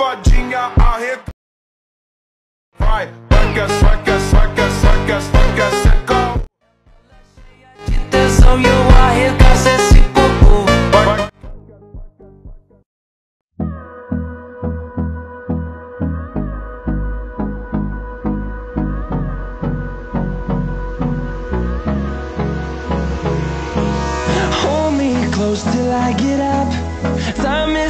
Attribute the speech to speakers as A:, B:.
A: Vadinha arrepia. Vai, saca, saca, saca, saca, saca, saca.
B: De tesão e eu arregaço esse
C: Hold me close till I get up. Time is